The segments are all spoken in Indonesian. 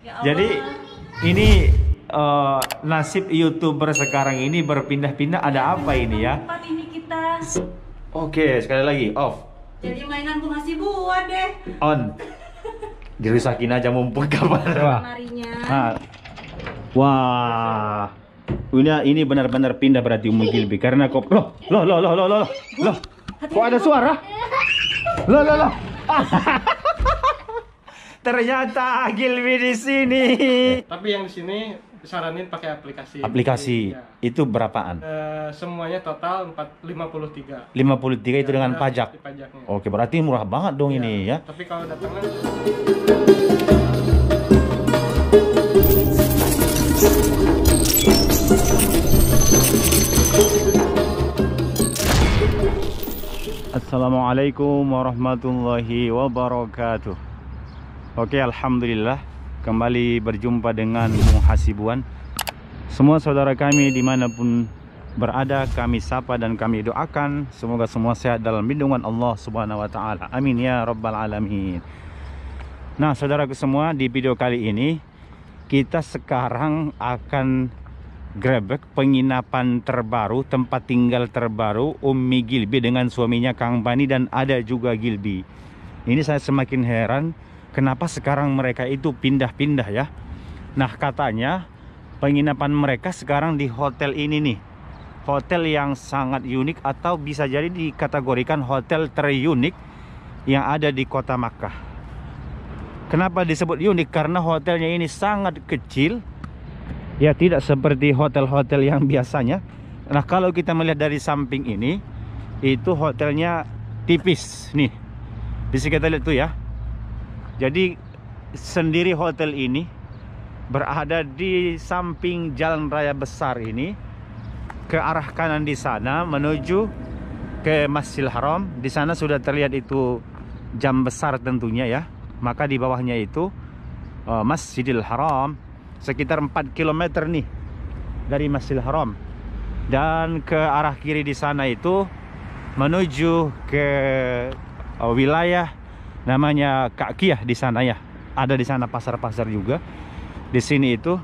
Ya Allah. Jadi ini eh, nasib youtuber sekarang ini berpindah-pindah ada apa ini ya? Tempat ini kita. Oke sekali lagi off Jadi mainan bunga si buah deh. on. Dirusakin aja mumpung kapan? Wah. Lemarinya. Ah. Wah. Ini ini benar-benar pindah berarti Umi Gilbi karena kok loh loh loh loh loh loh loh kok ada suara? Loh loh loh. Ternyata Gilbi di sini. Tapi yang di sini saranin pakai aplikasi. Aplikasi Ya. itu berapaan? Eh, semuanya total 4, 53. 53 itu dengan Ada pajak. pajaknya. Oke, berarti murah banget dong ini ya. Tapi kalau datangan Assalamualaikum warahmatullahi wabarakatuh Oke Alhamdulillah. Kembali berjumpa dengan Bung Hasibuan. Semua saudara kami di mana pun berada Kami sapa dan kami doakan Semoga semua sehat dalam lindungan Allah subhanahu wa ta'ala. Amin ya rabbal alamin. Nah saudaraku semua di video kali ini Kita sekarang akan grebek penginapan terbaru, tempat tinggal terbaru Umi Gilbi dengan suaminya Kang Bani dan ada juga Gilbi. Ini saya semakin heran kenapa sekarang mereka itu pindah-pindah ya. Nah katanya penginapan mereka sekarang di hotel ini nih. Hotel yang sangat unik atau bisa jadi dikategorikan hotel terunik yang ada di kota Makkah. Kenapa disebut unik? Karena hotelnya ini sangat kecil Ya tidak seperti hotel-hotel yang biasanya Nah kalau kita melihat dari samping ini Itu hotelnya tipis Nih Bisa kita lihat tuh ya Jadi sendiri hotel ini Berada di samping jalan raya besar ini Ke arah kanan di sana Menuju ke Masjidil Haram. Di sana sudah terlihat itu jam besar tentunya ya. Maka di bawahnya itu uh, Masjidil Haram. Sekitar 4 km nih dari Masjidil Haram. Dan ke arah kiri di sana itu menuju ke uh, wilayah namanya Kakiyah di sana ya. Ada di sana pasar-pasar juga. Di sini itu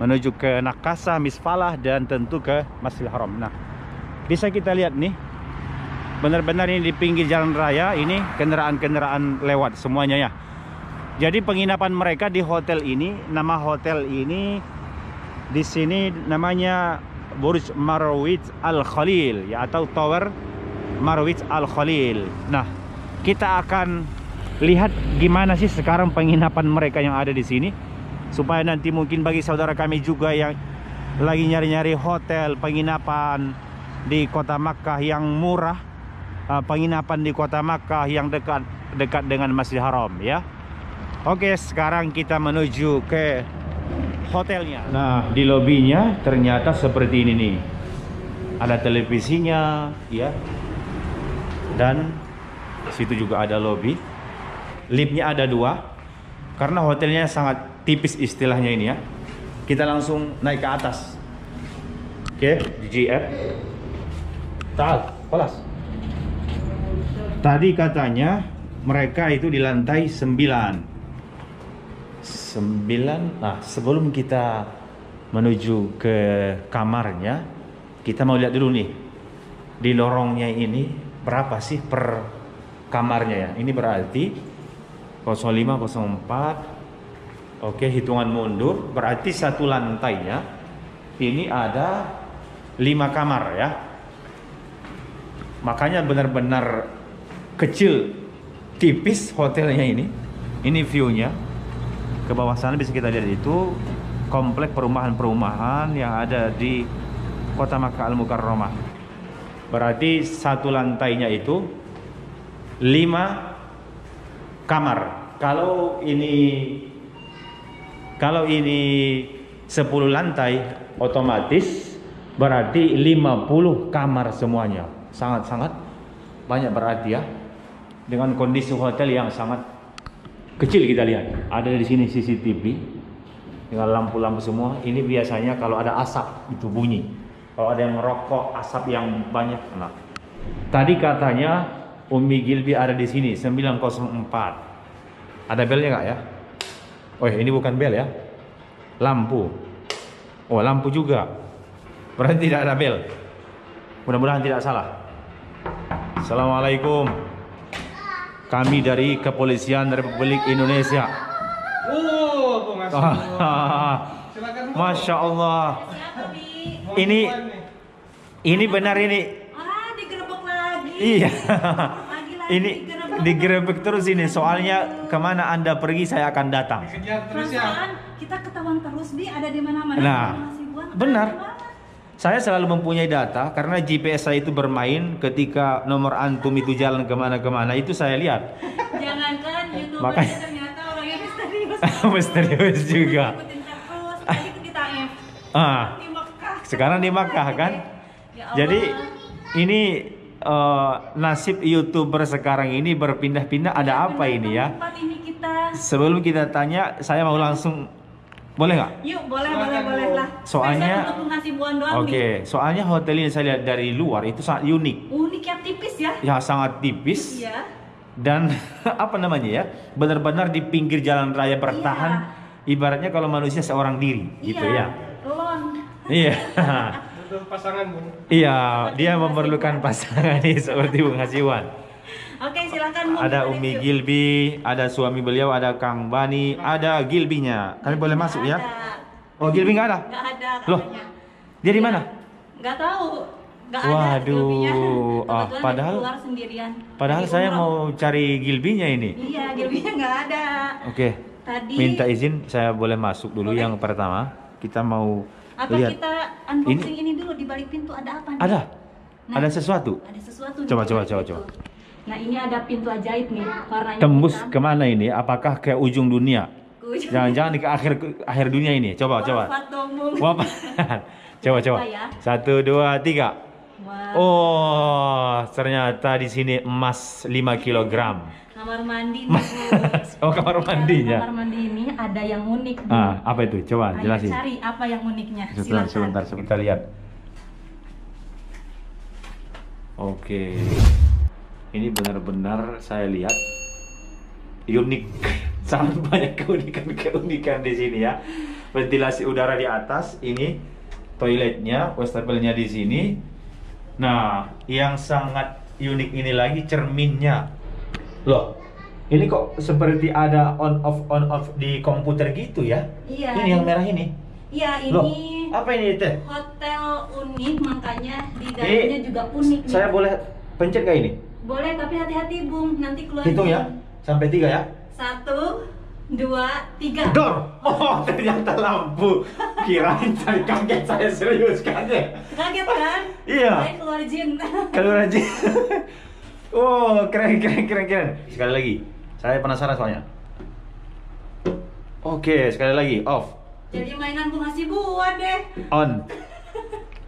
menuju ke Nakasa, Misfalah dan tentu ke Masjidil Haram. Nah bisa kita lihat nih benar-benar ini di pinggir jalan raya ini kendaraan-kendaraan lewat semuanya ya. Jadi penginapan mereka di hotel ini, nama hotel ini di sini namanya Burj Marwij Al Khalil ya atau Tower Marwij Al Khalil. Nah, kita akan lihat gimana sih sekarang penginapan mereka yang ada di sini supaya nanti mungkin bagi saudara kami juga yang lagi nyari-nyari hotel penginapan di kota Makkah yang murah, uh, penginapan di kota Makkah yang dekat dekat dengan Masjidil Haram ya. Oke, sekarang kita menuju ke hotelnya. Nah, di lobinya ternyata seperti ini nih. Ada televisinya, ya. Dan situ juga ada lobby. Liftnya ada dua. Karena hotelnya sangat tipis istilahnya ini ya. Kita langsung naik ke atas. Oke, GF. Tal, kelas. Tadi katanya mereka itu di lantai 9 9 nah sebelum kita menuju ke kamarnya kita mau lihat dulu nih di lorongnya ini berapa sih per kamarnya ya. Ini berarti 0504 oke hitungan mundur. Berarti satu lantainya ini ada 5 kamar ya. Makanya benar-benar kecil tipis hotelnya ini. Ini viewnya. Ke bawah sana bisa kita lihat itu komplek perumahan-perumahan yang ada di kota Makkah Al Mukarramah. Berarti satu lantainya itu lima kamar. Kalau ini kalau ini 10 lantai otomatis berarti 50 kamar semuanya. Sangat-sangat banyak berarti ya. Dengan kondisi hotel yang sangat kecil kita lihat ada di sini CCTV dengan lampu-lampu semua ini biasanya kalau ada asap itu bunyi kalau ada yang merokok asap yang banyak nah tadi katanya Umi Gilbi ada di sini 904 ada belnya nggak ya Oh, ini bukan bel ya. Lampu. Oh, lampu juga. Berarti tidak ada bel. Mudah-mudahan tidak salah. Assalamualaikum. Kami dari Kepolisian Republik Indonesia. Oh. Masya Allah. Ini ini benar ini. Iya. Ini digerebek. terus ini. Soalnya ke mana anda pergi saya akan datang. Terus ya. Perasaan kita ketahuan terus, Bi, ada di mana-mana. Nah, benar. Saya selalu mempunyai data karena GPS saya itu bermain ketika nomor antum itu jalan ke mana-kemana itu saya lihat. Jangankan YouTuber Makanya- ternyata orangnya misterius. Misterius juga. Ah, Di sekarang di Makkah kan? Ya Allah. Jadi ini eh, nasib youtuber sekarang ini berpindah-pindah. Ada apa ini ya? Ini kita. Sebelum kita tanya, saya mau langsung boleh nggak? Yuk, boleh, boleh, boleh lah. Soalnya- Spesial untuk ngasih buan doang Oke, nih. soalnya hotel ini saya lihat dari luar itu sangat unik. Unik yang tipis ya. Ya sangat tipis Iya. dan apa namanya ya? Benar-benar di pinggir jalan raya bertahan. Ibaratnya kalau manusia seorang diri gitu iya. ya. Lon. Iya. Butuh pasangan, Bung. Iya, dia memerlukan pasangan nih seperti Bung Hasiwan. Oke, silakan Bu. Ada Umi review. Gilbi, ada suami beliau, ada Kang Bani, ada Gilbinya. Kalian boleh masuk ya? Ada. Oh, Gilbi nggak ada? Nggak ada Loh, katanya. Dia di mana? Nggak tahu. Ada. Waduh, Gilbinya. ah, padahal- keluar sendirian. Padahal saya umroh. mau cari Gilbinya ini. Iya, Gilbinya nggak ada. Oke. Tadi Minta izin saya boleh masuk dulu Boleh. yang pertama. Kita mau apa lihat. kita unboxing ini, dulu di balik pintu ada apa nih? Ada? Nah, Ada sesuatu? Ada sesuatu. Coba, coba, coba, pintu. coba. Nah, ini ada pintu ajaib nih, warnanya Tembus hitam. ke mana ini? Apakah ke ujung dunia? Jangan-jangan ke akhir akhir dunia ini. Coba, coba. Wafat coba, coba. Ya. Satu, dua, tiga. Wah, Oh, ternyata di sini emas 5 kilogram. Kamar mandi nih, Bu. Oh, kamar mandinya. Kamar mandi ini ada yang unik, Bu. Ah, apa itu? Coba Ayo jelasin. cari apa yang uniknya. Sebentar, Silakan. sebentar, sebentar lihat. Oke. Ini benar-benar saya lihat unik. Sangat banyak keunikan-keunikan di sini ya. Ventilasi udara di atas, ini toiletnya, wastafelnya di sini. Nah, yang sangat unik ini lagi cerminnya. Loh, ini kok seperti ada on off on off di komputer gitu ya? Iya. Ini yang merah ini. Iya, ini Loh, apa ini teh? hotel unik makanya di dalamnya juga unik nih. Saya boleh pencet gak ini? Boleh, tapi hati-hati, Bung. Nanti keluar. Hitung ya, sampai tiga ya. Satu, dua, tiga. Dor! Oh, ternyata lampu. Kirain saya kaget saya serius kaget. Kaget kan? Iya. Saya keluar jin. Kalau rajin. oh, keren keren keren keren. Sekali lagi. Saya penasaran soalnya. Oke, sekali lagi off. Jadi mainan Bung Hasibuan deh. On.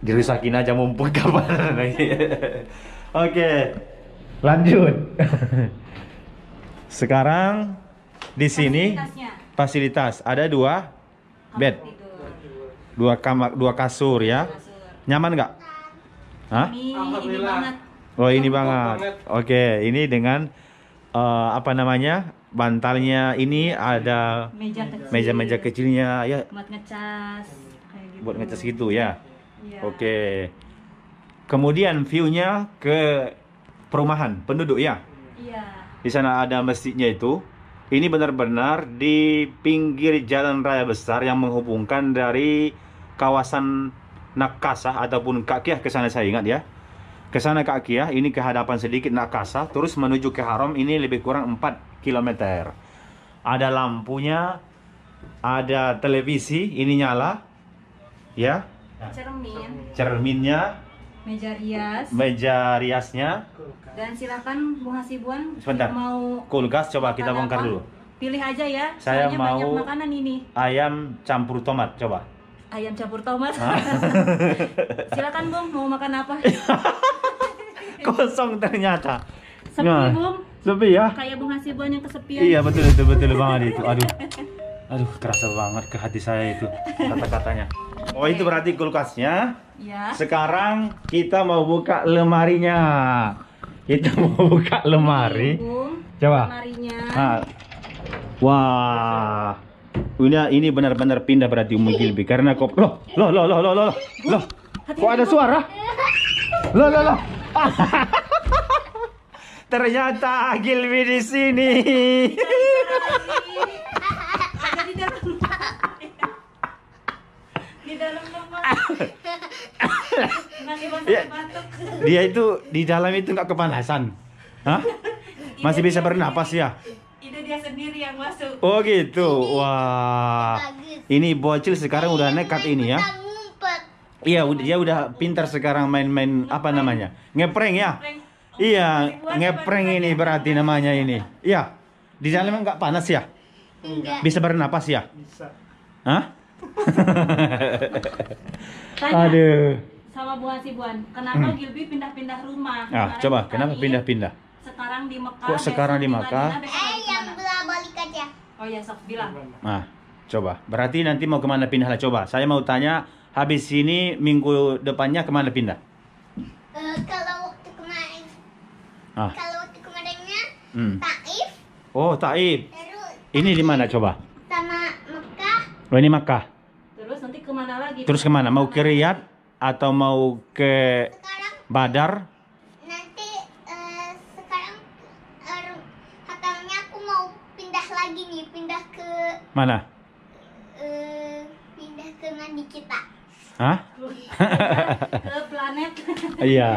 Dirusakin aja mumpung kapan lagi. Oke. Lanjut. Sekarang di sini Fasilitasnya. fasilitas ada dua bed, dua kamar, dua kasur ya. kasur. Nyaman nggak? Hah? Ini ini Alhamdulillah. Oh ini banget. banget. Oke, ini dengan eh, apa namanya bantalnya ini ada Meja kecil. meja-meja kecilnya ya Buat ngecas. Kayak gitu. buat ngecas gitu ya. Iya. Oke. Kemudian view-nya ke perumahan penduduk ya. Iya. Di sana ada masjidnya itu. Ini benar-benar di pinggir jalan raya besar yang menghubungkan dari kawasan Nakasah ataupun Kakiyah ke sana saya ingat ya. Ke sana Kakiyah, ini ke hadapan sedikit Nakasah, terus menuju ke Haram ini lebih kurang 4 km. Ada lampunya, ada televisi, ini nyala. Ya, Cermin, cerminnya, meja rias. meja riasnya, Dan silakan Bung Hasibuan Sebentar. mau kulkas coba kita bongkar apa? dulu. Pilih aja ya. Saya mau- banyak makanan ini. Ayam campur tomat coba. Ayam campur tomat. Hah? silakan Bung mau makan apa? Kosong ternyata. Sepi Nah, Bung. Sepi ya? Kayak Bung Hasibuan yang kesepian. Iya betul betul betul banget itu. Aduh. Aduh, kerasa banget ke hati saya itu kata-katanya. Oh, itu berarti kulkasnya. Ya. Sekarang kita mau buka lemarinya. Kita mau buka lemari. Ini, Bung. Coba. Lemarinya. Nah. Wah. Ini ini benar-benar pindah berarti Ummi Gilbi karena kok loh loh loh loh loh loh loh kok ada suara? Loh loh loh. Ternyata Gilbi di sini. Ada di dalam di dalam rumah masih Ya. Dia itu di dalam itu nggak kepanasan. Hah? Masih bisa bernapas ya? itu dia sendiri yang masuk Oh gitu. Wah. Ini bocil sekarang udah nekat ini ya. Iya, udah dia udah pintar sekarang main-main apa namanya? Ngeprank ya? Prank. Iya, ngeprank ini namanya? berarti namanya ini. Iya. Di dalam nggak panas ya? Enggak. Bisa bernapas ya? Bisa. Hah? Tanya Aduh. sama Bu Hasibuan, kenapa Gilby pindah-pindah rumah? Hmm. Ah, coba kenapa pindah-pindah? Sekarang di Mekah. Kok sekarang di Mekah? Eh, yang belah balik aja. Oh ya, sok bilang. Nah, coba. Berarti nanti mau ke mana pindah lah? Coba. Saya mau tanya, habis ini minggu depannya ke mana pindah? Eh, kalau waktu kemarin, Ah, kalau waktu kemarinnya hmm. Taif, Oh, Taib. terus Ini di mana coba? sama Mekah, Oh, ini Makkah. Terus nanti ke mana lagi? Terus ke mana? Mau ke Riyadh atau mau ke sekarang Badar? nanti eh, sekarang eh, katanya aku mau pindah lagi nih, pindah ke Mana? eh, pindah ke mandi kita. Hah? ke planet. Iya.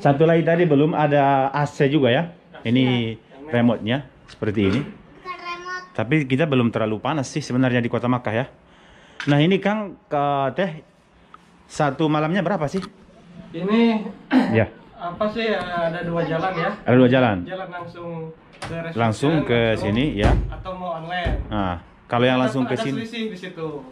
Satu lagi tadi belum ada AC juga ya. Ini remote-nya seperti ini. Remote. Tapi kita belum terlalu panas sih sebenarnya di Kota Makkah ya. Nah, ini Kang ke teh satu malamnya berapa sih? Ini Ya, apa sih ya, ada dua jalan ya? ada dua jalan. Jalan langsung ke Langsung ke langsung, sini ya. Atau mau online. Nah, kalau yang langsung ke sini.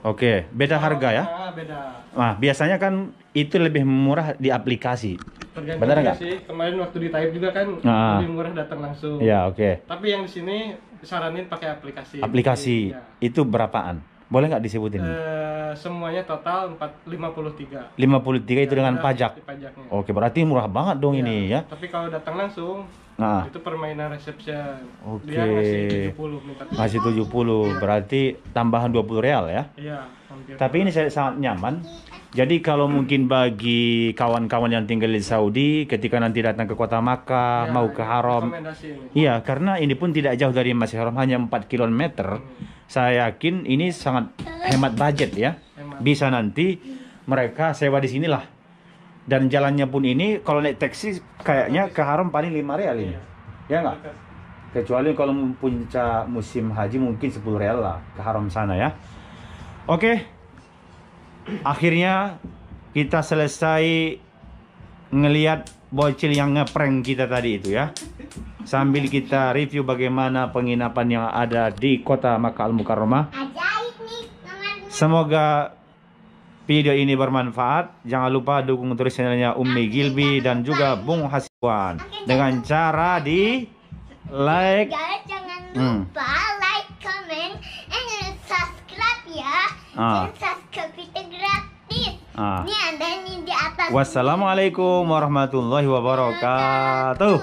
Oke, beda harga ya. Ah, beda. Nah, biasanya kan itu lebih murah di aplikasi. Tergantung Benar nggak? sih. Kemarin waktu di Taib juga kan Ah. lebih murah datang langsung. Ya, oke. Tapi yang di sini saranin pakai aplikasi. Aplikasi Iya. itu berapaan? Boleh nggak disebutin? Eh, semuanya total 4, 53. 53 itu dengan Ada pajak. pajaknya. Oke, berarti murah banget dong Iya. ini ya. Tapi kalau datang langsung Nah, itu permainan reception. Oke. Dia ngasih 70 minta. masih 70, berarti tambahan 20 real ya. Iya, hampir. Tapi ini saya sangat nyaman. Jadi kalau mungkin bagi kawan-kawan yang tinggal di Saudi ketika nanti datang ke kota Makkah, Ya, mau ke haram. rekomendasi ini. Iya, karena ini pun tidak jauh dari Masjid Haram hanya 4 km. Saya yakin ini sangat hemat budget ya. Hemat. Bisa nanti mereka sewa di sinilah. Dan jalannya pun ini kalau naik taksi kayaknya ke haram paling 5 real ini. Ya enggak? Kecuali kalau puncak musim haji mungkin 10 real lah ke haram sana ya. Oke. Akhirnya kita selesai ngelihat bocil yang ngeprank kita tadi itu ya. Sambil kita review bagaimana penginapan yang ada di kota Makkah nih, namanya. Semoga video ini bermanfaat. Jangan lupa dukung terus channelnya Ummi Gilbi dan juga Bung Hasibuan dengan cara di like. Jangan Hmm. lupa like, comment, and subscribe ya. Ah. Dan subscribe itu gratis. Ah. Ini ada nih di atas. Wassalamualaikum warahmatullahi wabarakatuh.